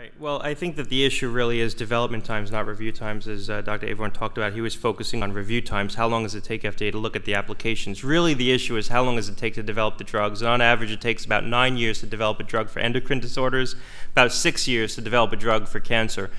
Right. Well, I think that the issue really is development times, not review times, as uh, Dr. Avorn talked about. He was focusing on review times. How long does it take FDA to look at the applications? Really, the issue is how long does it take to develop the drugs? And on average, it takes about nine years to develop a drug for endocrine disorders, about six years to develop a drug for cancer.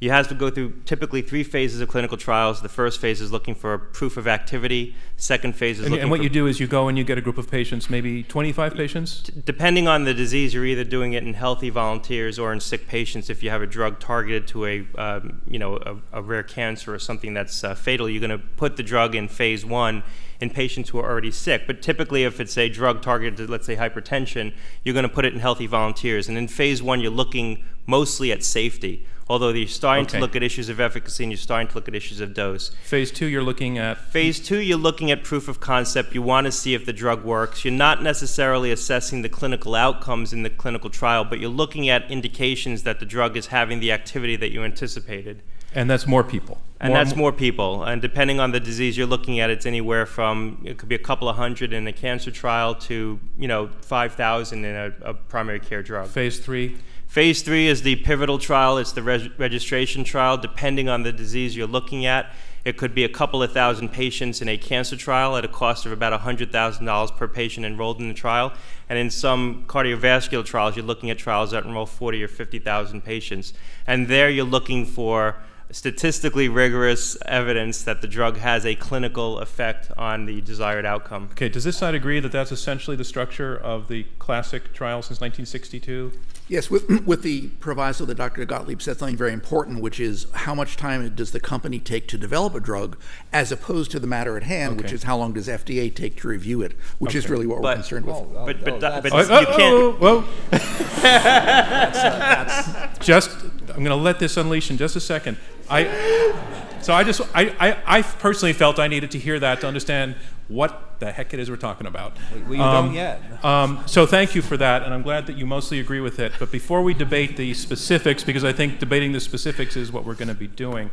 You have to go through typically three phases of clinical trials. The first phase is looking for proof of activity. Second phase is And, looking and what you do is you go and you get a group of patients, maybe 25 patients? depending on the disease, you're either doing it in healthy volunteers or in sick patients. If you have a drug targeted to a, um, you know, a, a rare cancer or something that's uh, fatal, you're going to put the drug in phase one in patients who are already sick. But typically, if it's a drug targeted to, let's say, hypertension, you're going to put it in healthy volunteers. And in phase one, you're looking mostly at safety. Although you're starting Okay. to look at issues of efficacy and you're starting to look at issues of dose. Phase two, you're looking at Phase two, you're looking at proof of concept. You want to see if the drug works. You're not necessarily assessing the clinical outcomes in the clinical trial, but you're looking at indications that the drug is having the activity that you anticipated. And that's more people. And that's more people. And depending on the disease you're looking at, it's anywhere from, it could be a couple of hundred in a cancer trial to, you know, 5,000 in a, a primary care drug. Phase three. Phase three is the pivotal trial. It's the reg- registration trial. Depending on the disease you're looking at, it could be a couple of thousand patients in a cancer trial at a cost of about $100,000 per patient enrolled in the trial. And in some cardiovascular trials, you're looking at trials that enroll 40 or 50,000 patients. And there you're looking for statistically rigorous evidence that the drug has a clinical effect on the desired outcome. Okay, does this side agree that that's essentially the structure of the classic trial since 1962? Yes, with, with the proviso that Dr. Gottlieb said something very important, which is how much time does the company take to develop a drug, as opposed to the matter at hand, which is how long does FDA take to review it, which is really what we're But- concerned with. But, but, that's- but Oh, you oh, can't. oh, whoa. just, I'm going to let this unleash in just a second. I, so I just, I, I, I personally felt I needed to hear that to understand what the heck it is we're talking about. We Um, don't yet. Um, so thank you for that, and I'm glad that you mostly agree with it. But before we debate the specifics, because I think debating the specifics is what we're going to be doing,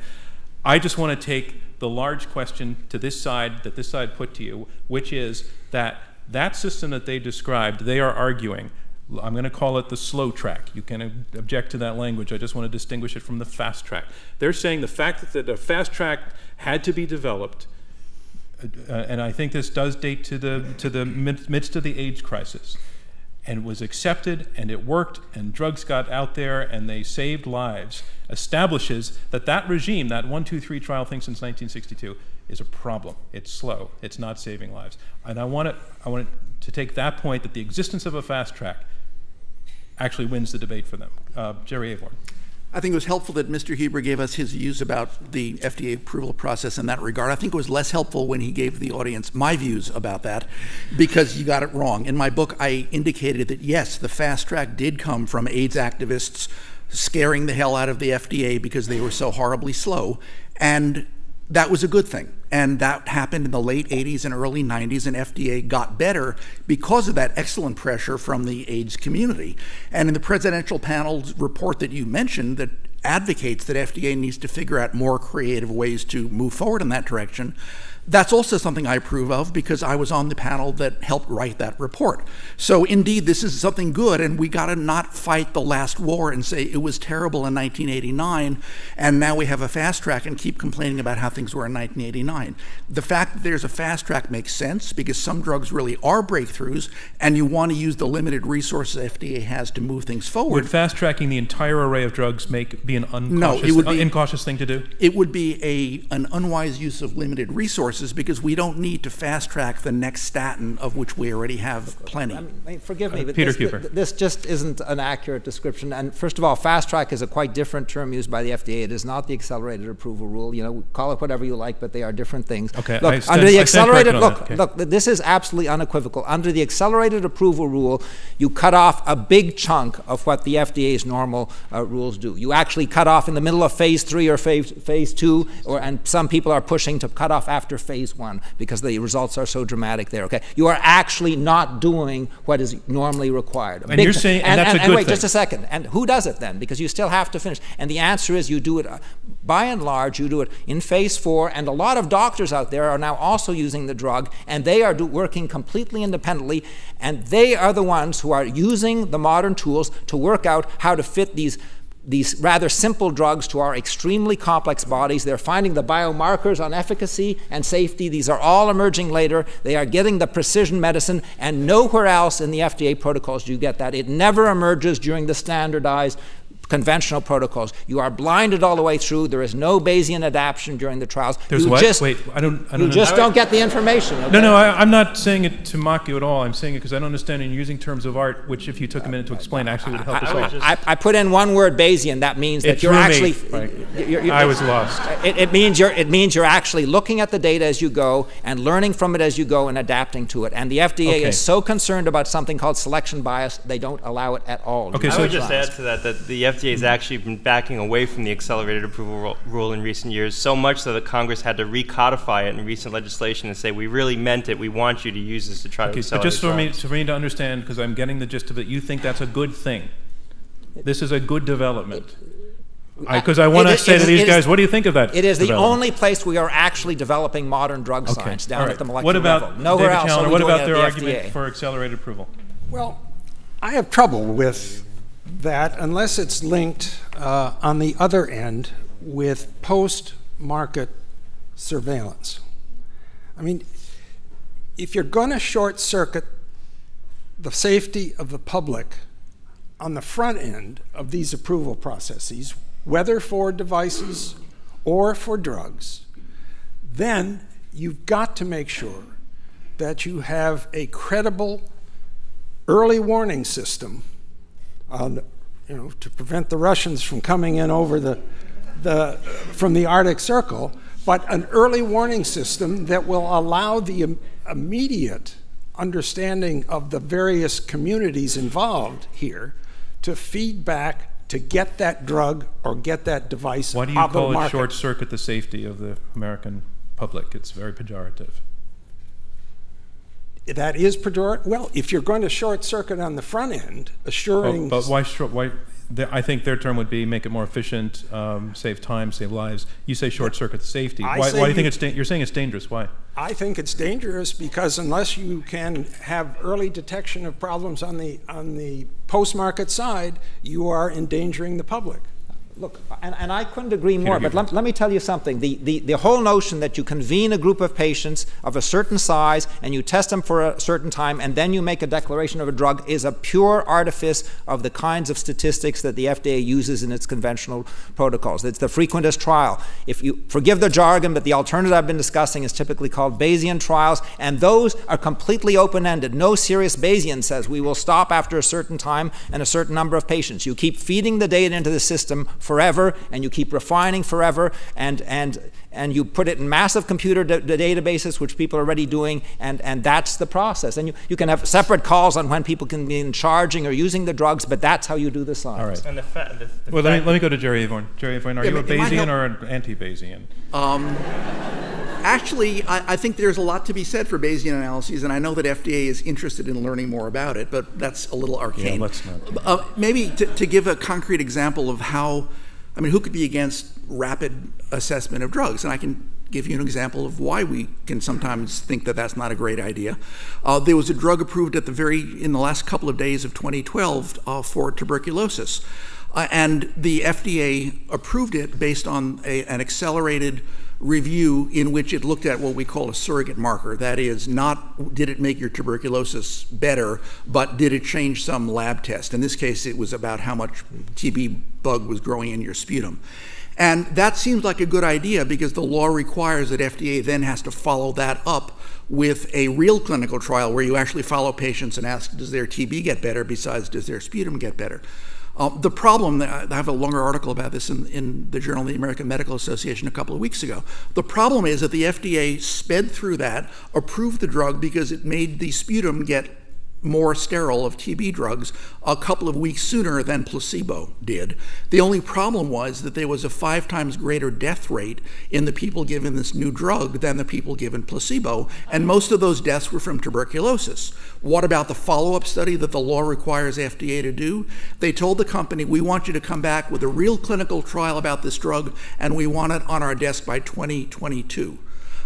I just want to take the large question to this side that this side put to you, which is that that system that they described, they are arguing. I'm going to call it the slow track. You can ob- object to that language. I just want to distinguish it from the fast track. They're saying the fact that the- fast track had to be developed uh, and I think this does date to the to the mid- midst of the AIDS crisis, and was accepted, and it worked, and drugs got out there, and they saved lives. Establishes that that regime, that one, two, three trial thing since 1962, is a problem. It's slow. It's not saving lives. And I want it, I want to take that point that the existence of a fast track actually wins the debate for them. Uh, Jerry Avorn. I think it was helpful that Mr. Huber gave us his views about the FDA approval process in that regard. I think it was less helpful when he gave the audience my views about that because you got it wrong. In my book, I indicated that yes, the fast track did come from AIDS activists scaring the hell out of the FDA because they were so horribly slow. And that was a good thing. And that happened in the late 80s and early 90s, and FDA got better because of that excellent pressure from the AIDS community. And in the presidential panel's report that you mentioned, that advocates that FDA needs to figure out more creative ways to move forward in that direction. That's also something I approve of because I was on the panel that helped write that report. So, indeed, this is something good, and we got to not fight the last war and say it was terrible in 1989, and now we have a fast track and keep complaining about how things were in 1989. The fact that there's a fast track makes sense because some drugs really are breakthroughs, and you want to use the limited resources FDA has to move things forward. Would fast tracking the entire array of drugs make be an uncautious, No, it would be- incautious thing to do? it would be a an unwise use of limited resources because we don't need to fast track the next statin of which we already have plenty. I mean, forgive me, but Peter this, Huber. th- this just isn't an accurate description. And first of all, fast track is a quite different term used by the FDA. It is not the accelerated approval rule. You know, call it whatever you like, but they are different things. Okay, Look, I stand- under the accelerated corrected look, okay. look, this is absolutely unequivocal. Under the accelerated approval rule, you cut off a big chunk of what the FDA's normal uh, rules do. You actually cut off in the middle of phase three or phase phase two, or and some people are pushing to cut off after phase one because the results are so dramatic there. Okay, you are actually not doing what is normally required. A And you're saying- and that's a and good wait, just a second. And who does it then? Because you still have to finish. And the answer is you do it, uh, by and large, you do it in phase four. And a lot of doctors out there are now also using the drug, and they are do, working completely independently. And they are the ones who are using the modern tools to work out how to fit these these rather simple drugs to our extremely complex bodies. They're finding the biomarkers on efficacy and safety. These are all emerging later. They are getting the precision medicine, and nowhere else in the FDA protocols do you get that. It never emerges during the standardized conventional protocols. You are blinded all the way through. There is no Bayesian adaptation during the trials. There's you what? Just, Wait, I don't. I don't you just know. don't get the information. No, okay? no, I, I'm not saying it to mock you at all. I'm saying it because I don't understand and you're using terms of art, which, if you took a minute to explain, actually would help us would all. I, I put in one word Bayesian. That means that It you're threw me, actually. Frank. you're- you're- I was lost. It, it means you're. It means you're actually looking at the data as you go and learning from it as you go and adapting to it. And the FDA Okay. is so concerned about something called selection bias, they don't allow it at all. Okay, so I would just add to that that the FDA has actually been backing away from the accelerated approval ru- rule in recent years, so much so that Congress had to recodify it in recent legislation and say, we really meant it, we want you to use this to try to Okay, but just for me, for me to understand, because I'm getting the gist of it, you think that's a good thing? This is a good development? Because I uh, want to say to these it is- guys, what do you think of that? It is the only place we are actually developing modern drug Okay, science all down right. at the molecular What about level. Nowhere David else Challoner, are we what about their the argument FDA. for accelerated approval? Well, I have trouble with that unless it's linked uh, on the other end with post market surveillance. I mean, if you're going to short circuit the safety of the public on the front end of these approval processes, whether for devices or for drugs, then you've got to make sure that you have a credible early warning system on, you know, to prevent the Russians from coming in over the, the, from the Arctic Circle, but an early warning system that will allow the im- immediate understanding of the various communities involved here to feed back to get that drug or get that device Why do you call it market. short circuit the safety of the American public? It's very pejorative. That is pejorative. Well, if you're going to short circuit on the front end, assuring But, but why, short, why, the- I think their term would be make it more efficient, um, save time, save lives. You say short circuit safety. Why, why do you think it's you're saying it's dangerous? Why? I think it's dangerous because unless you can have early detection of problems on the on the post-market side, you are endangering the public. Look, and, and I couldn't agree more, but let, let me tell you something. The, the, the whole notion that you convene a group of patients of a certain size and you test them for a certain time and then you make a declaration of a drug is a pure artifice of the kinds of statistics that the FDA uses in its conventional protocols. It's the frequentist trial. If you forgive the jargon, but the alternative I've been discussing is typically called Bayesian trials, and those are completely open ended. No serious Bayesian says we will stop after a certain time and a certain number of patients. You keep feeding the data into the system forever and you keep refining forever and and and you put it in massive computer da- da- databases which people are already doing and and that's the process and you, you can have separate calls on when people can be in charging or using the drugs but that's how you do the science All right. And the fa- the- the Well, let me, let me go to Jerry Avorn. Jerry Avorn, are Yeah, you a but it might Bayesian help- or an anti-Bayesian? Um, Actually, I, I think there's a lot to be said for Bayesian analyses, and I know that FDA is interested in learning more about it, but that's a little arcane. Yeah, let's not. Uh, maybe to, to give a concrete example of how, I mean, who could be against rapid assessment of drugs? And I can give you an example of why we can sometimes think that that's not a great idea. Uh, there was a drug approved at the very in the last couple of days of 2012 uh, for tuberculosis. Uh, and the FDA approved it based on a, an accelerated review in which it looked at what we call a surrogate marker. That is, not did it make your tuberculosis better, but did it change some lab test. In this case, it was about how much TB bug was growing in your sputum. And that seems like a good idea because the law requires that FDA then has to follow that up with a real clinical trial where you actually follow patients and ask, does their TB get better besides does their sputum get better? Um, the problem, I have a longer article about this in, in the Journal of the American Medical Association a couple of weeks ago. The problem is that the FDA sped through that, approved the drug because it made the sputum get more sterile of TB drugs a couple of weeks sooner than placebo did. The only problem was that there was a five times greater death rate in the people given this new drug than the people given placebo, and most of those deaths were from tuberculosis. What about the follow up study that the law requires FDA to do? They told the company, we want you to come back with a real clinical trial about this drug, and we want it on our desk by 2022.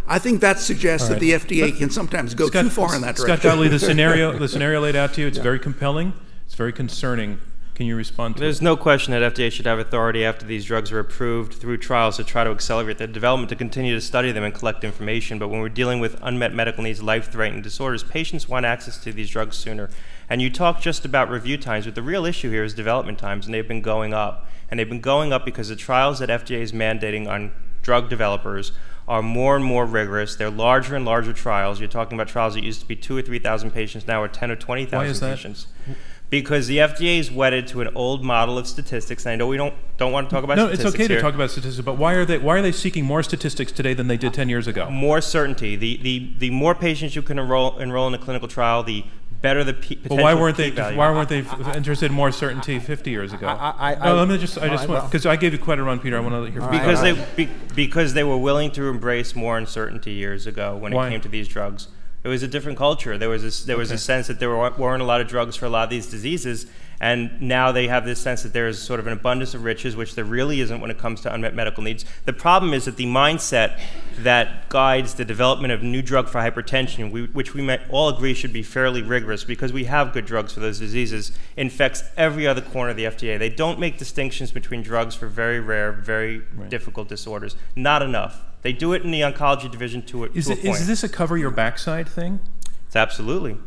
I think that suggests that the FDA can sometimes go too far in that direction. Scott. Dudley, the scenario, the scenario laid out to you, it's very compelling, it's very concerning. Can you respond to There's no question that FDA should have authority after these drugs are approved through trials to try to accelerate their development, to continue to study them and collect information. But when we're dealing with unmet medical needs, life threatening disorders, patients want access to these drugs sooner. And you talk just about review times, but the real issue here is development times, and they've been going up. And they've been going up because the trials that FDA is mandating on drug developers are more and more rigorous. They're larger and larger trials. You're talking about trials that used to be two or 3,000 patients, now are 10 or 20,000 Why is that? patients. Because the FDA is wedded to an old model of statistics. And I know we don't, don't want to talk about No, it's okay to talk about statistics, but why are they why are they seeking more statistics today than they did uh, 10 years ago? more certainty. The, the, the more patients you can enroll, enroll in a clinical trial, the better the p- potential Well, why weren't they p-value. why weren't they f- interested in more certainty 50 years ago? I- I- no, let me just I just want because I gave you quite a run, Peter. I want to hear from you. because All they be, because they were willing to embrace more uncertainty years ago when Why? it came to these drugs. It was a different culture. There was a, there was Okay. a sense that there weren't a lot of drugs for a lot of these diseases, and now they have this sense that there is sort of an abundance of riches, which there really isn't when it comes to unmet medical needs. The problem is that the mindset that guides the development of new drug for hypertension, we, which we might all agree should be fairly rigorous because we have good drugs for those diseases, infects every other corner of the FDA. They don't make distinctions between drugs for very rare, very difficult disorders. Not enough. They do it in the oncology division to a, Is, to a point. is this a cover your backside thing? It's absolutely.